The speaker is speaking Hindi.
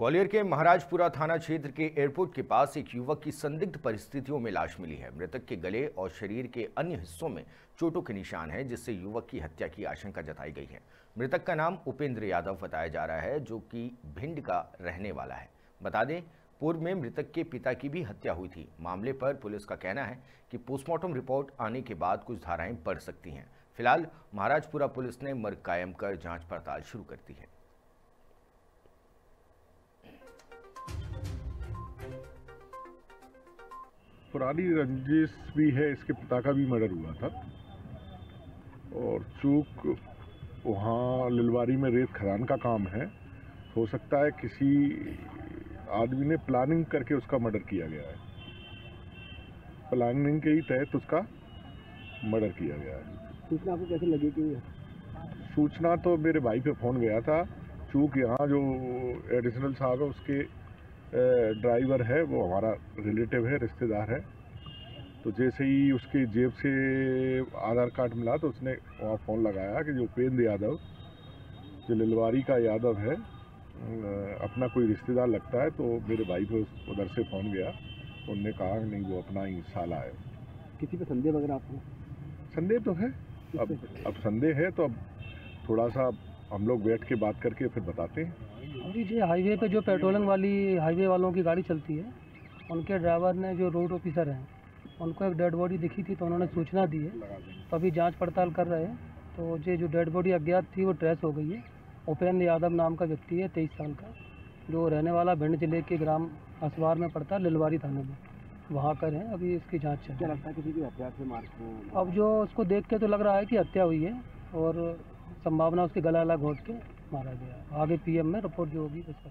ग्वालियर के महाराजपुरा थाना क्षेत्र के एयरपोर्ट के पास एक युवक की संदिग्ध परिस्थितियों में लाश मिली है। मृतक के गले और शरीर के अन्य हिस्सों में चोटों के निशान हैं, जिससे युवक की हत्या की आशंका जताई गई है। मृतक का नाम उपेंद्र यादव बताया जा रहा है, जो कि भिंड का रहने वाला है। बता दें, पूर्व में मृतक के पिता की भी हत्या हुई थी। मामले पर पुलिस का कहना है कि पोस्टमार्टम रिपोर्ट आने के बाद कुछ धाराएँ बढ़ सकती हैं। फ़िलहाल महाराजपुरा पुलिस ने मर्ग कायम कर जाँच पड़ताल शुरू कर दी है। पुरानी रंजिश भी है इसके पिता का भी मर्डर हुआ था। और चूक वहाँ लिलवारी में रेत खदान का काम है। हो सकता है किसी आदमी ने प्लानिंग करके उसका मर्डर किया गया है। प्लानिंग के ही तहत उसका मर्डर किया गया है। सूचना आपको कैसे लगी कि सूचना तो मेरे भाई पे फ़ोन गया था। चूँकि यहाँ जो एडिशनल साहब है उसके ड्राइवर है वो हमारा रिलेटिव है रिश्तेदार है। तो जैसे ही उसके जेब से आधार कार्ड मिला तो उसने वहाँ फ़ोन लगाया कि जो उपेंद्र यादव जो लिलवारी का यादव है अपना कोई रिश्तेदार लगता है तो मेरे भाई को उधर से फ़ोन गया। उनने कहा नहीं वो अपना ही साला है। किसी पे संदेह वगैरह आपको? संदेह तो है। अब अब संदेह है तो अब थोड़ा सा हम लोग बैठ के बात करके फिर बताते हैं। अभी जी हाईवे पे जो पेट्रोलिंग वाली हाईवे वालों की गाड़ी चलती है उनके ड्राइवर ने जो रोड ऑफिसर हैं उनको एक डेड बॉडी दिखी थी तो उन्होंने सूचना दी है। तो अभी जाँच पड़ताल कर रहे हैं तो ये जो डेड बॉडी अज्ञात थी वो ट्रेस हो गई है। उपेंद्र यादव नाम का व्यक्ति है तेईस साल का जो रहने वाला भिंड ज़िले के ग्राम असवार में पड़ता है लिलवारी थाने में। वहाँ कर हैं अभी इसकी जाँच चल लगता है अब जो उसको देख के तो लग रहा है कि हत्या हुई है और संभावना उसके गला अलग घोट के मारा गया। आगे पीएम में रिपोर्ट जो होगी उसका